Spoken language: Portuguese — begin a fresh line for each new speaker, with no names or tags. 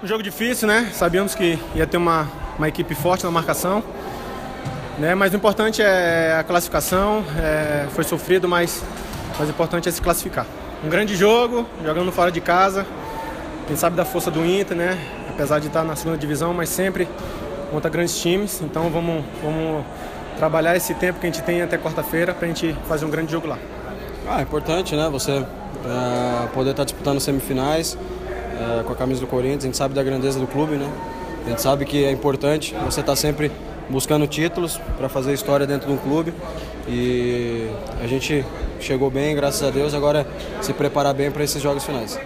Um jogo difícil, né? Sabíamos que ia ter uma, uma equipe forte na marcação. Né? Mas o importante é a classificação. É, foi sofrido, mas, mas o importante é se classificar. Um grande jogo, jogando fora de casa. Gente sabe da força do Inter, né? Apesar de estar na segunda divisão, mas sempre contra grandes times. Então vamos, vamos trabalhar esse tempo que a gente tem até quarta-feira para a gente fazer um grande jogo lá.
Ah, é importante, né? Você é, poder estar disputando semifinais é, com a camisa do Corinthians. A gente sabe da grandeza do clube, né? A gente sabe que é importante você estar sempre buscando títulos para fazer história dentro de um clube. E a gente chegou bem, graças a Deus. Agora é se preparar bem para esses jogos finais.